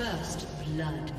First blood.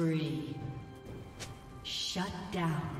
Spree. Shut down.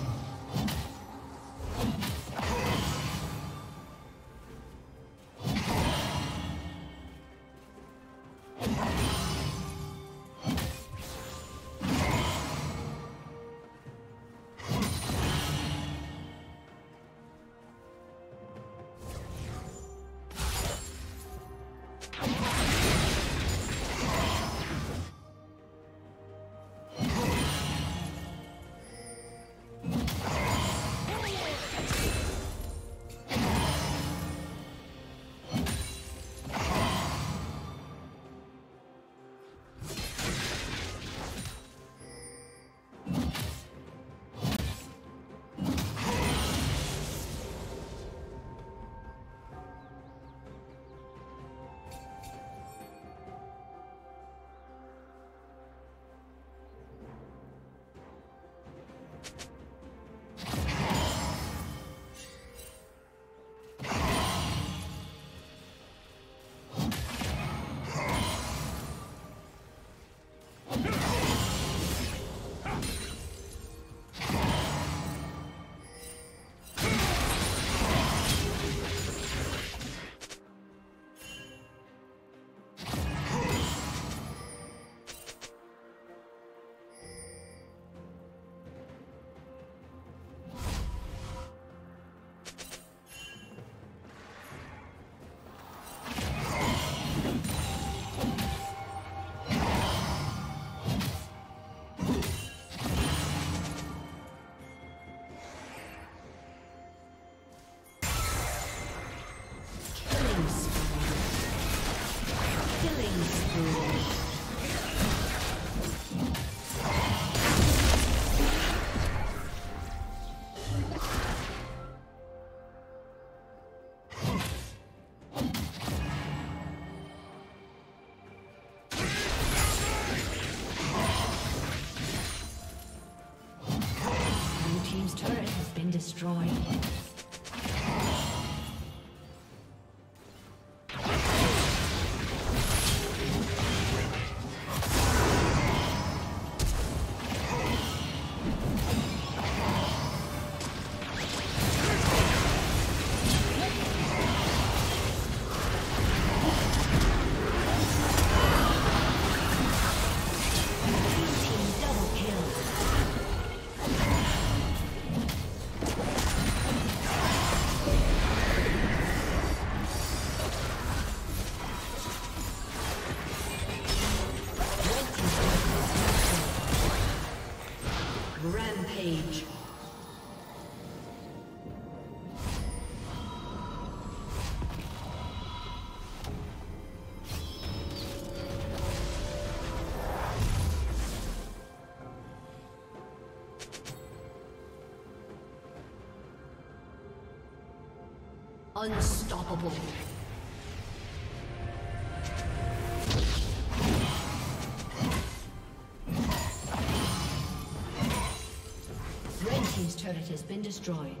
Destroyed. Unstoppable. Destroyed.